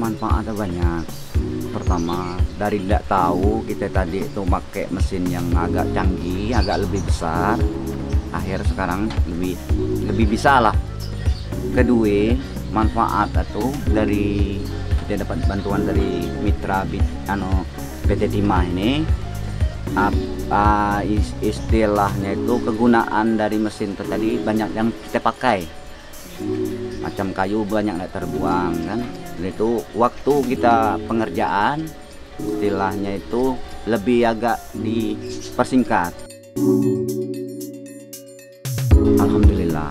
manfaatnya banyak. Pertama dari tidak tahu kita tadi itu pakai mesin yang agak canggih agak lebih besar akhir sekarang lebih lebih bisa lah. Kedua manfaat itu dari kita dapat bantuan dari mitra ano PT Timah ini. Apa istilahnya itu kegunaan dari mesin tadi banyak yang kita pakai. Macam kayu banyak yang terbuang kan? Dan itu waktu kita pengerjaan istilahnya itu lebih agak dipersingkat Alhamdulillah.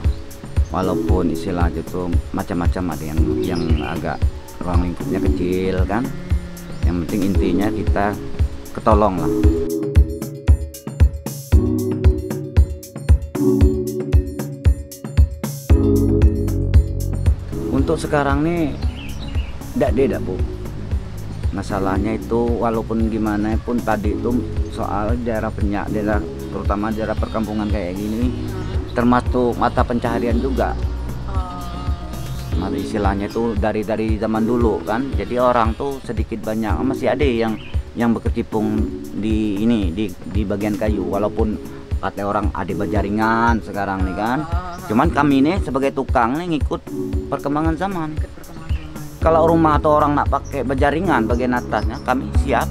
Walaupun istilah itu macam-macam ada yang yang agak ruang lingkupnya kecil kan? Yang penting intinya kita ketolong lah. Untuk sekarang nih tidak beda bu. Masalahnya itu walaupun gimana pun tadi itu soal daerah penyak daerah terutama daerah perkampungan kayak gini termasuk mata pencaharian juga. Mata istilahnya itu dari dari zaman dulu kan? Jadi orang tuh sedikit banyak masih ada yang yang berkecimpung di ini di di bagian kayu. Walaupun kata orang ada berjaringan sekarang nih kan? Cuman kami ini sebagai tukang nih ngikut perkembangan zaman. Kalau rumah atau orang nak pakai berjaringan bagian atasnya kami siap